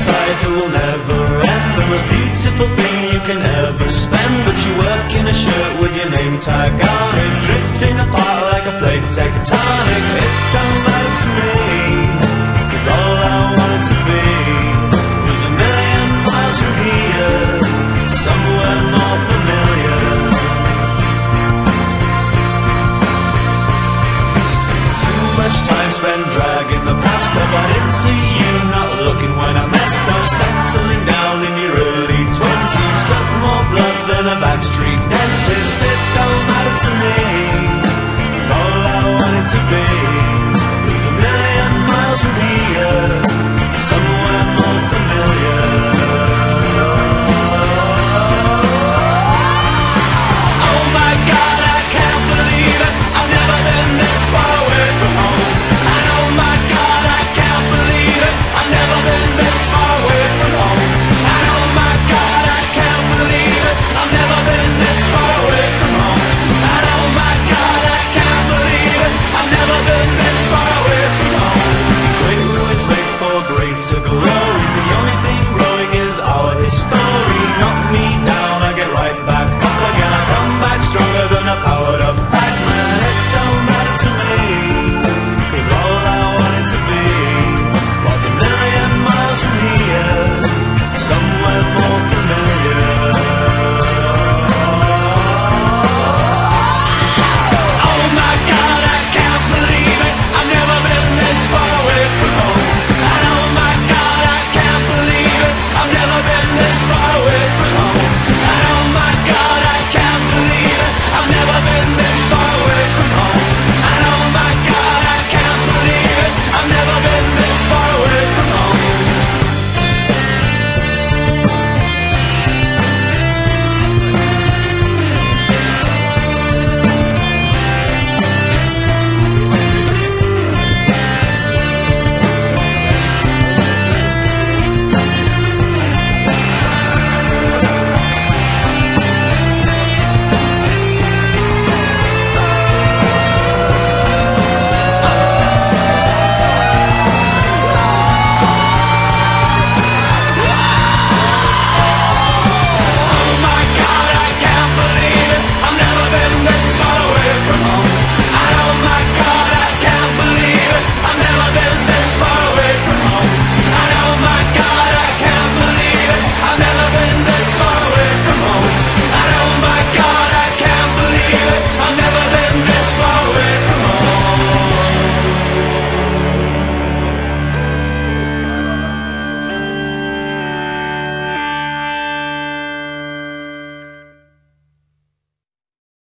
inside you will never end. The most beautiful thing you can ever spend. But you work in a shirt with your name tag on it? Drifting apart like a plate tectonic. It don't matter to me Cause all I wanted to be Was a million miles from here Somewhere more familiar. Too much time spent dragging the past up I didn't see you not looking when I met now settling down in your early twenties. Suck more blood than a backstreet dentist. It don't matter to me. It's all I wanted to be.